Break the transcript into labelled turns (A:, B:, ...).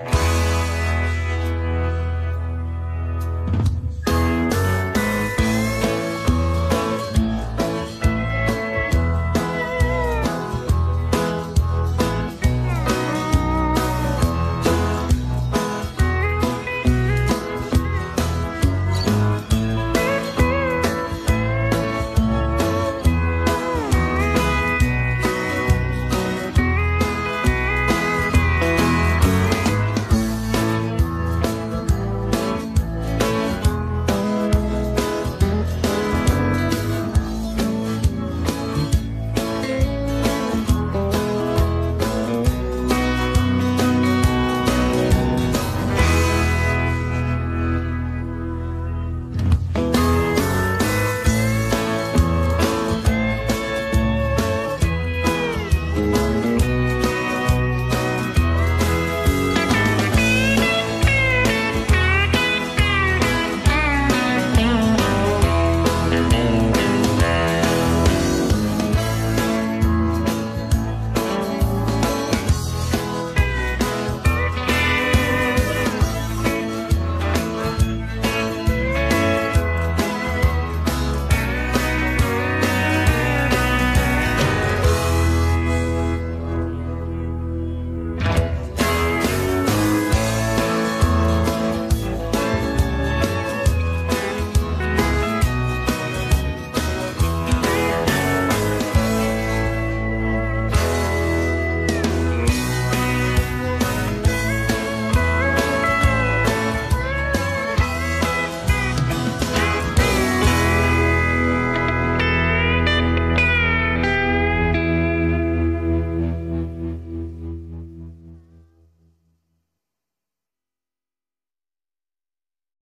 A: Bye.